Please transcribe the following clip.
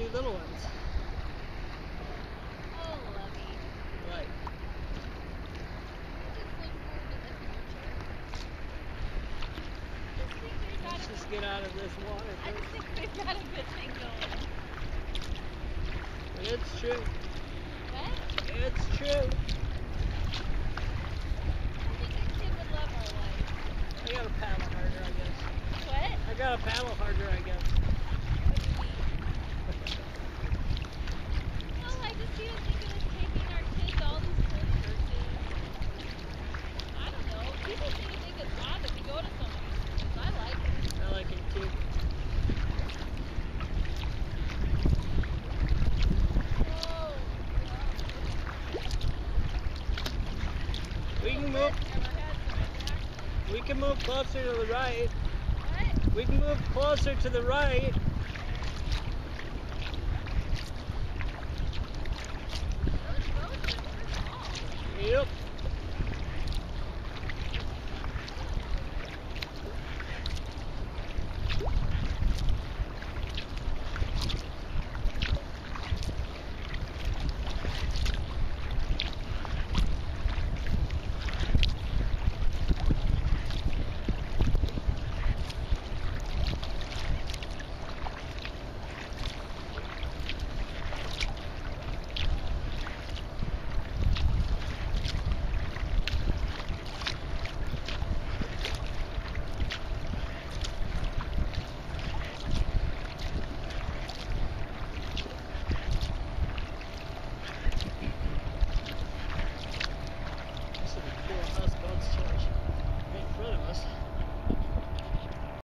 two little ones. Oh, Lovey. What? I just look forward to the future. I just think we've got Let's a just good- get out of this water I first. think we've got a good thing going. It's true. What? It's true. I think a kid would love our life. I got a paddle harder, I guess. What? I got a paddle harder, I guess. We can move. We can move closer to the right. We can move closer to the right. Yep.